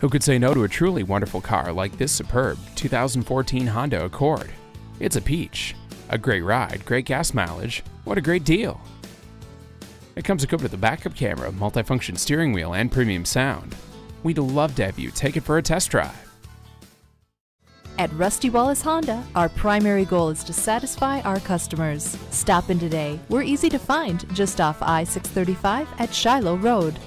Who could say no to a truly wonderful car like this superb 2014 Honda Accord? It's a peach. A great ride, great gas mileage. What a great deal! It comes equipped with a backup camera, multifunction steering wheel, and premium sound. We'd love to have you take it for a test drive. At Rusty Wallis Honda, our primary goal is to satisfy our customers. Stop in today. We're easy to find just off I 635 at Shiloh Road.